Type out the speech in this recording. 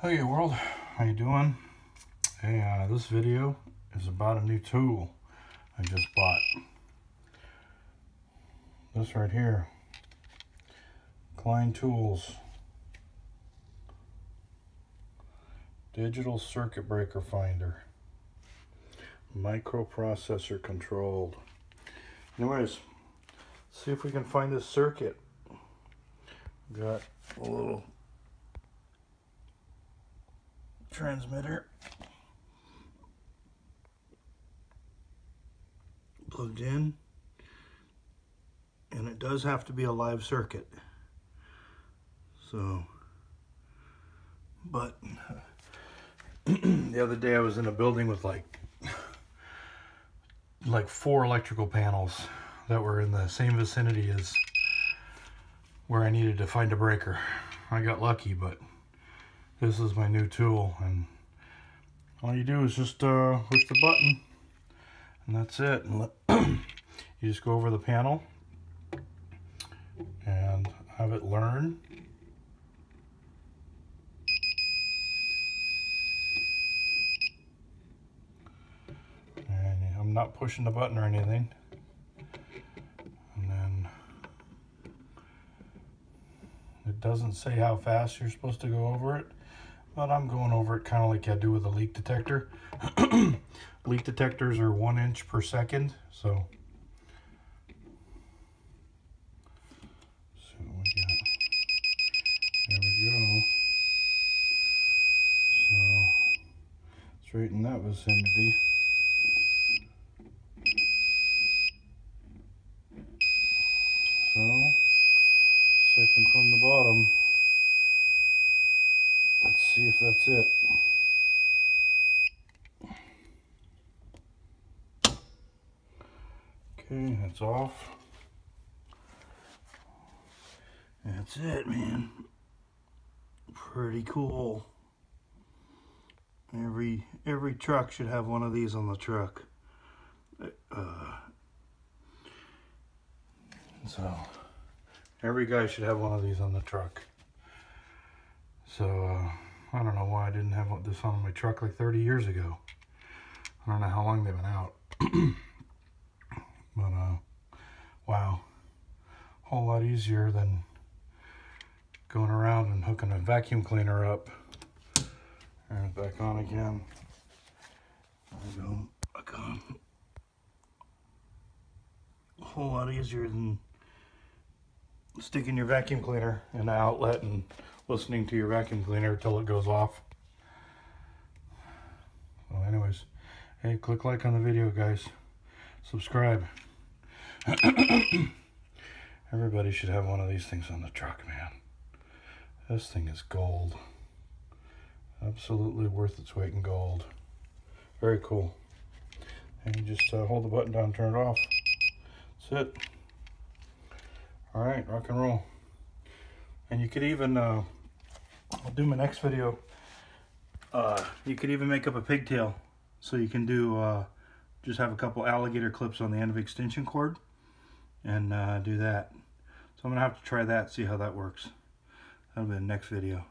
Hey world, how you doing? Hey, uh, this video is about a new tool I just bought. This right here, Klein Tools Digital Circuit Breaker Finder, microprocessor controlled. Anyways, see if we can find this circuit. Got a little transmitter. Plugged in. And it does have to be a live circuit. So but the other day I was in a building with like like four electrical panels that were in the same vicinity as where I needed to find a breaker. I got lucky but this is my new tool and all you do is just uh, push the button and that's it. And you just go over the panel and have it learn. And I'm not pushing the button or anything. And then it doesn't say how fast you're supposed to go over it but I'm going over it kind of like I do with a leak detector. leak detectors are one inch per second, so. So we got, there we go. So, straighten that vicinity. So, second from the bottom see if that's it. Okay, that's off. That's it, man. Pretty cool. Every every truck should have one of these on the truck. Uh, so, every guy should have one of these on the truck. So, uh, I don't know why I didn't have this on my truck like 30 years ago. I don't know how long they've been out. but, uh, wow. A whole lot easier than going around and hooking a vacuum cleaner up. And back on again. I go back on. A whole lot easier than sticking your vacuum cleaner in the outlet and listening to your vacuum cleaner till it goes off. So anyways, hey, click like on the video, guys. Subscribe. Everybody should have one of these things on the truck, man. This thing is gold. Absolutely worth its weight in gold. Very cool. And you just uh, hold the button down, turn it off. That's it. All right, rock and roll. And you could even uh, I'll do my next video. Uh, you could even make up a pigtail. So you can do, uh, just have a couple alligator clips on the end of extension cord and uh, do that. So I'm to have to try that, see how that works. That'll be the next video.